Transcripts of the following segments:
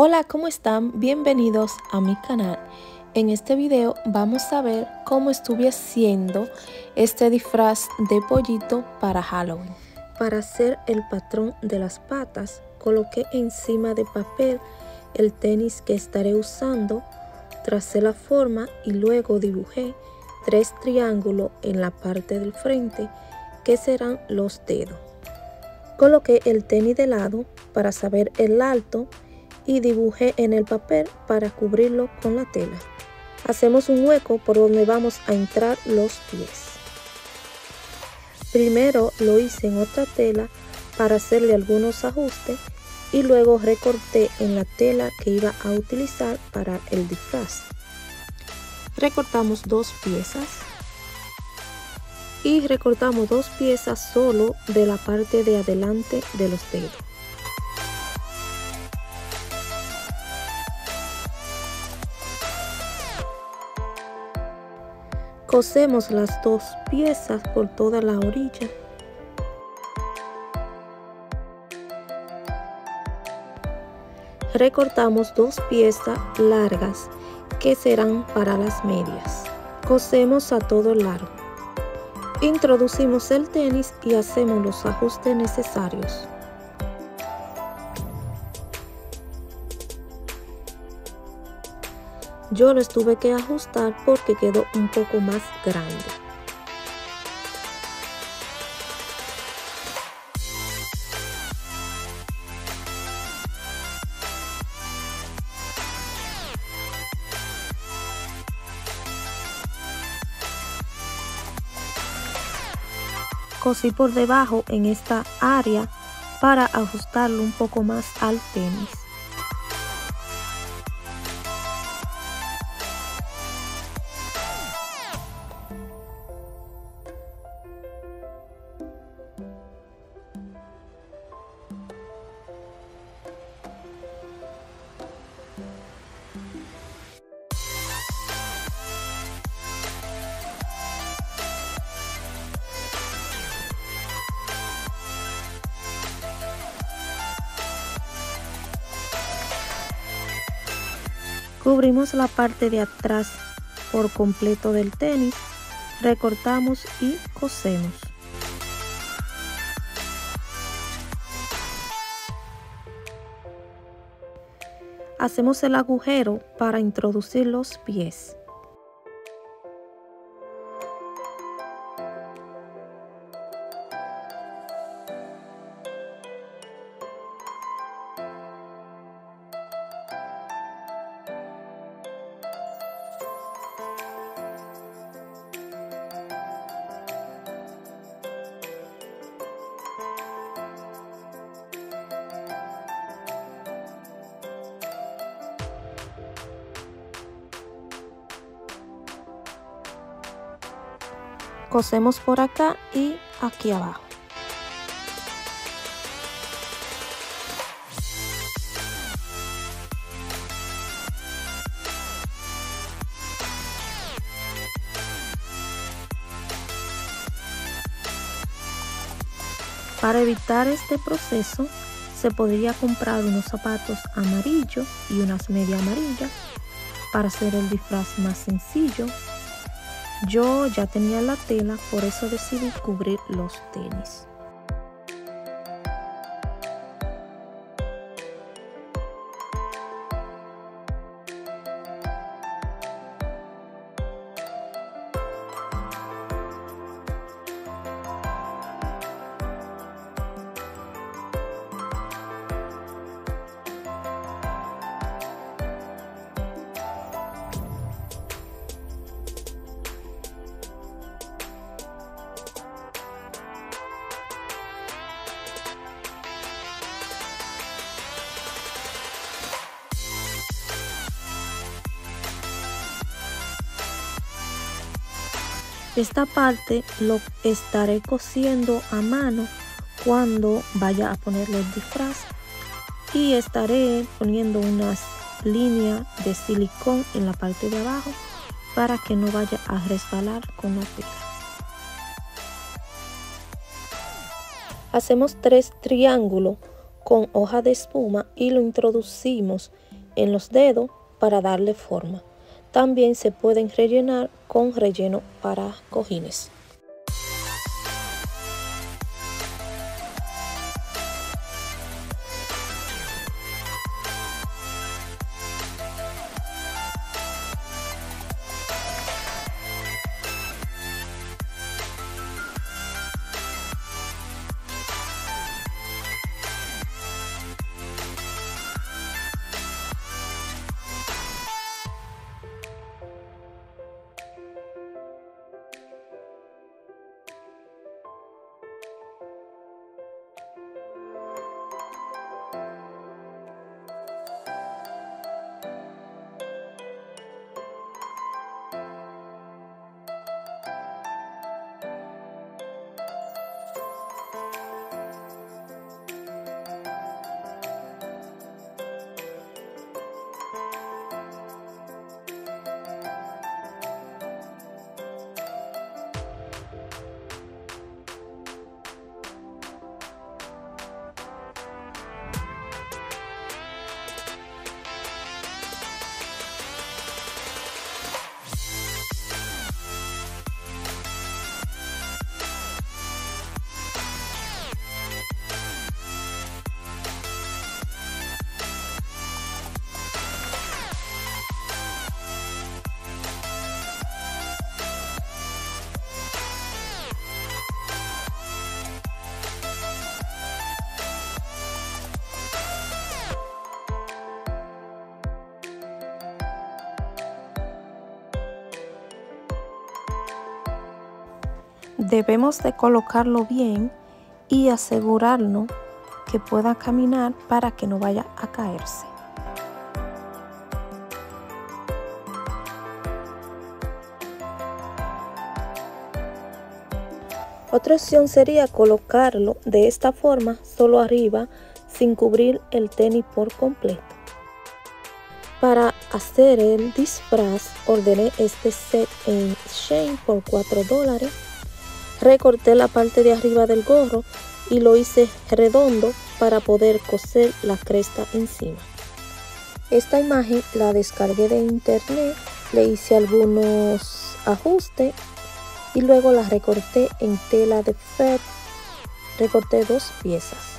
Hola, ¿cómo están? Bienvenidos a mi canal. En este video vamos a ver cómo estuve haciendo este disfraz de pollito para Halloween. Para hacer el patrón de las patas, coloqué encima de papel el tenis que estaré usando, tracé la forma y luego dibujé tres triángulos en la parte del frente que serán los dedos. Coloqué el tenis de lado para saber el alto y dibujé en el papel para cubrirlo con la tela. Hacemos un hueco por donde vamos a entrar los pies. Primero lo hice en otra tela para hacerle algunos ajustes y luego recorté en la tela que iba a utilizar para el disfraz. Recortamos dos piezas y recortamos dos piezas solo de la parte de adelante de los dedos. Cosemos las dos piezas por toda la orilla. Recortamos dos piezas largas que serán para las medias. Cosemos a todo largo. Introducimos el tenis y hacemos los ajustes necesarios. Yo lo tuve que ajustar porque quedó un poco más grande. Cosí por debajo en esta área para ajustarlo un poco más al tenis. Cubrimos la parte de atrás por completo del tenis, recortamos y cosemos. Hacemos el agujero para introducir los pies. Cosemos por acá y aquí abajo. Para evitar este proceso, se podría comprar unos zapatos amarillos y unas medias amarillas para hacer el disfraz más sencillo yo ya tenía la tela, por eso decidí cubrir los tenis. Esta parte lo estaré cosiendo a mano cuando vaya a ponerle el disfraz y estaré poniendo unas líneas de silicón en la parte de abajo para que no vaya a resbalar con la tela. Hacemos tres triángulos con hoja de espuma y lo introducimos en los dedos para darle forma. También se pueden rellenar con relleno para cojines. Debemos de colocarlo bien y asegurarnos que pueda caminar para que no vaya a caerse. Otra opción sería colocarlo de esta forma, solo arriba, sin cubrir el tenis por completo. Para hacer el disfraz, ordené este set en Shane por 4 dólares Recorté la parte de arriba del gorro y lo hice redondo para poder coser la cresta encima. Esta imagen la descargué de internet, le hice algunos ajustes y luego la recorté en tela de FED. Recorté dos piezas.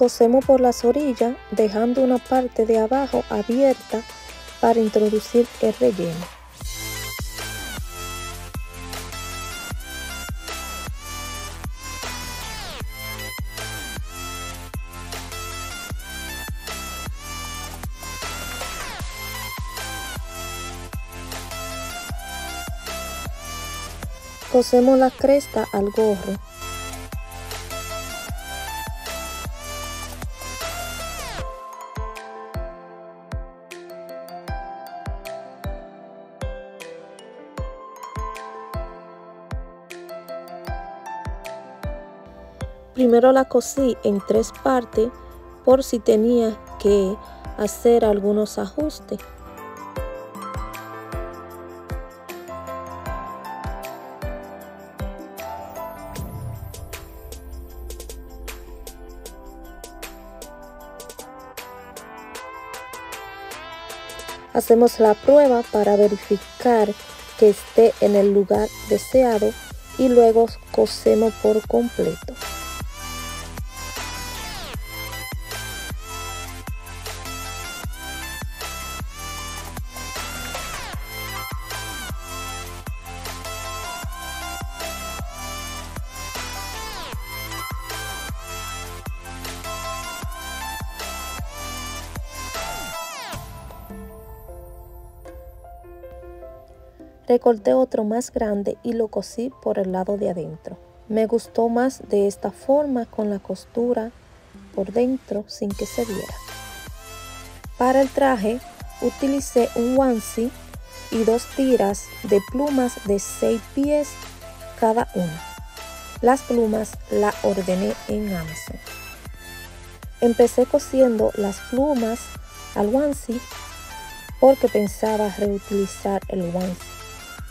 Cosemos por las orillas dejando una parte de abajo abierta para introducir el relleno. Cosemos la cresta al gorro. primero la cosí en tres partes por si tenía que hacer algunos ajustes. Hacemos la prueba para verificar que esté en el lugar deseado y luego cosemos por completo. Recorté otro más grande y lo cosí por el lado de adentro. Me gustó más de esta forma con la costura por dentro sin que se viera. Para el traje utilicé un onesie y dos tiras de plumas de 6 pies cada una. Las plumas la ordené en Amazon. Empecé cosiendo las plumas al onesie porque pensaba reutilizar el onesie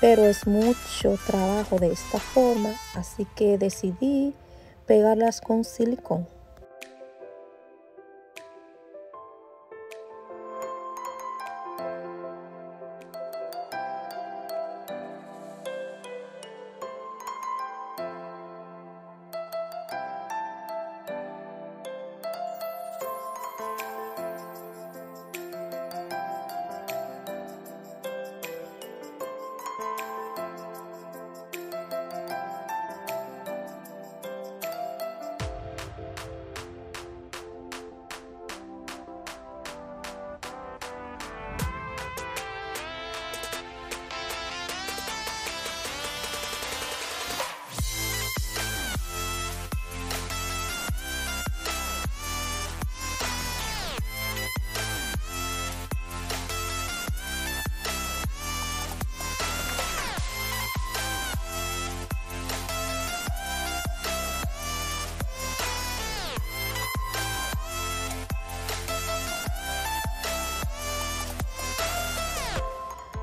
pero es mucho trabajo de esta forma, así que decidí pegarlas con silicón.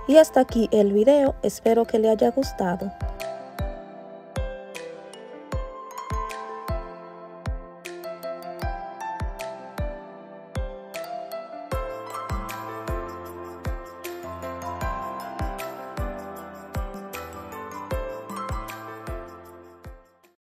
Y hasta aquí el video, espero que le haya gustado.